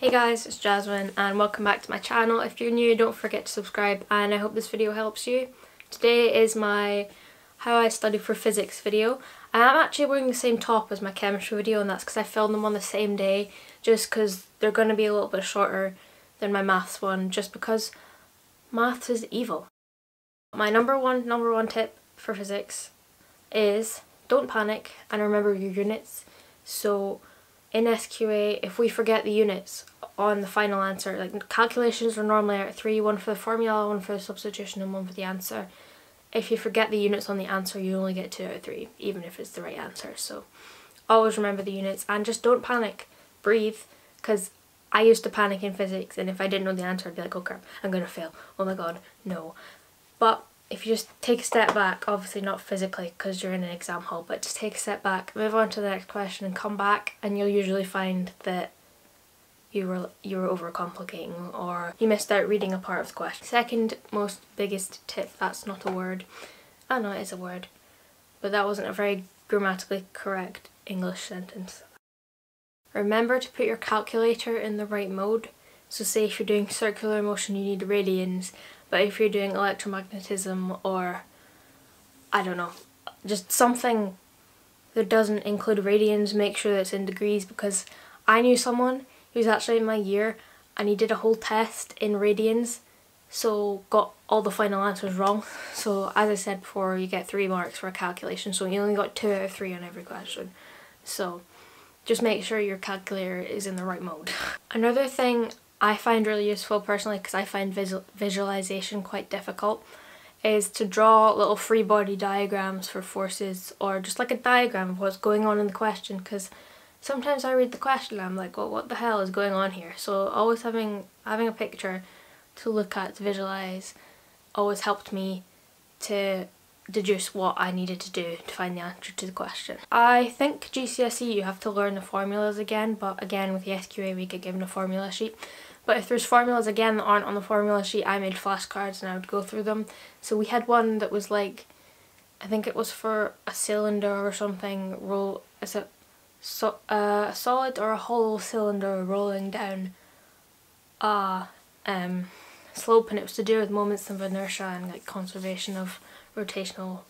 Hey guys, it's Jasmine and welcome back to my channel. If you're new, don't forget to subscribe and I hope this video helps you. Today is my how I study for physics video. I am actually wearing the same top as my chemistry video and that's because I filmed them on the same day just because they're going to be a little bit shorter than my maths one just because maths is evil. My number one, number one tip for physics is don't panic and remember your units. So in SQA, if we forget the units on the final answer, like calculations are normally 3, one for the formula, one for the substitution and one for the answer. If you forget the units on the answer, you only get 2 out of 3, even if it's the right answer. So always remember the units and just don't panic. Breathe, because I used to panic in physics and if I didn't know the answer I'd be like, oh crap, I'm to fail. Oh my god, no. But if you just take a step back, obviously not physically because you're in an exam hall, but just take a step back, move on to the next question and come back and you'll usually find that you were you were overcomplicating or you missed out reading a part of the question. Second most biggest tip, that's not a word. I know it is a word, but that wasn't a very grammatically correct English sentence. Remember to put your calculator in the right mode. So say if you're doing circular motion you need radians but if you're doing electromagnetism or, I don't know, just something that doesn't include radians, make sure that it's in degrees because I knew someone who's actually in my year and he did a whole test in radians so got all the final answers wrong. So as I said before, you get three marks for a calculation, so you only got two out of three on every question. So just make sure your calculator is in the right mode. Another thing I find really useful personally because I find visual visualization quite difficult is to draw little free body diagrams for forces or just like a diagram of what's going on in the question because sometimes I read the question and I'm like well what the hell is going on here so always having having a picture to look at to visualize always helped me to deduce what I needed to do to find the answer to the question. I think GCSE you have to learn the formulas again but again with the SQA we get given a formula sheet but if there's formulas again that aren't on the formula sheet, I made flashcards and I would go through them. So we had one that was like, I think it was for a cylinder or something, roll, is it so, uh, a solid or a hollow cylinder rolling down a um, slope and it was to do with moments of inertia and like conservation of rotational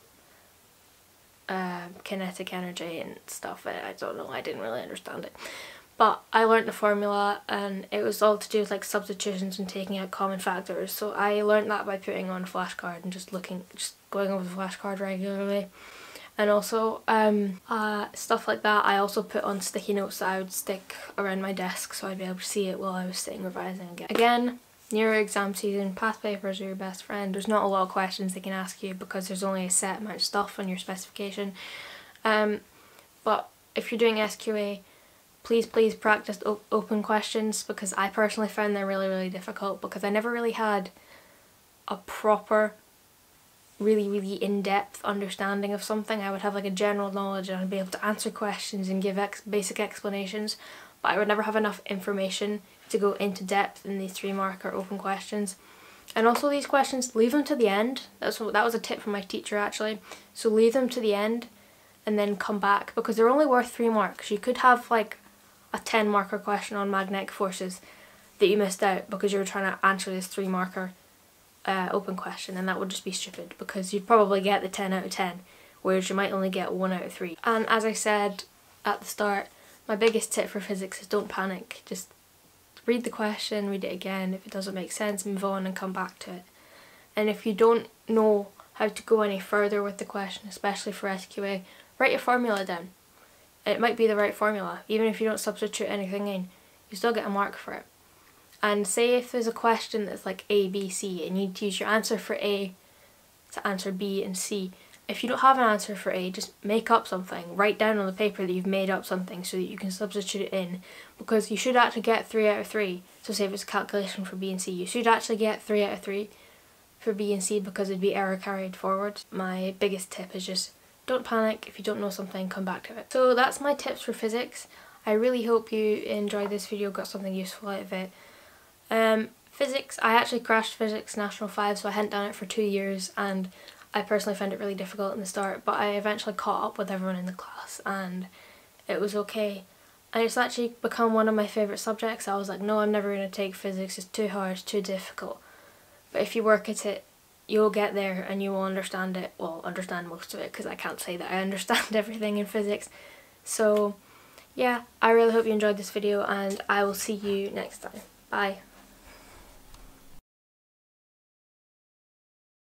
uh, kinetic energy and stuff. I, I don't know, I didn't really understand it. But I learnt the formula and it was all to do with like substitutions and taking out common factors. So I learnt that by putting on a flashcard and just looking, just going over the flashcard regularly. And also um, uh, stuff like that I also put on sticky notes that I would stick around my desk so I'd be able to see it while I was sitting revising again. Again, near exam season, past papers are your best friend. There's not a lot of questions they can ask you because there's only a set amount of stuff on your specification. Um, but if you're doing SQA, please please practice open questions because I personally found them really really difficult because I never really had a proper really really in-depth understanding of something. I would have like a general knowledge and I'd be able to answer questions and give ex basic explanations but I would never have enough information to go into depth in these three marker open questions. And also these questions, leave them to the end. That's what, that was a tip from my teacher actually. So leave them to the end and then come back because they're only worth three marks. You could have like a 10 marker question on magnetic forces that you missed out because you were trying to answer this 3 marker uh, open question and that would just be stupid because you'd probably get the 10 out of 10 whereas you might only get 1 out of 3. And as I said at the start, my biggest tip for physics is don't panic. Just read the question, read it again. If it doesn't make sense, move on and come back to it. And if you don't know how to go any further with the question, especially for SQA, write your formula down it might be the right formula. Even if you don't substitute anything in, you still get a mark for it. And say if there's a question that's like A, B, C, and you need to use your answer for A to answer B and C. If you don't have an answer for A, just make up something. Write down on the paper that you've made up something so that you can substitute it in. Because you should actually get 3 out of 3. So say if it's a calculation for B and C, you should actually get 3 out of 3 for B and C because it'd be error carried forward. My biggest tip is just don't panic, if you don't know something, come back to it. So that's my tips for physics. I really hope you enjoyed this video, got something useful out of it. Um, physics, I actually crashed physics national 5 so I hadn't done it for two years and I personally found it really difficult in the start but I eventually caught up with everyone in the class and it was okay and it's actually become one of my favourite subjects. I was like, no, I'm never going to take physics, it's too hard, it's too difficult. But if you work at it, you'll get there and you will understand it, well, understand most of it because I can't say that I understand everything in physics. So yeah, I really hope you enjoyed this video and I will see you next time. Bye.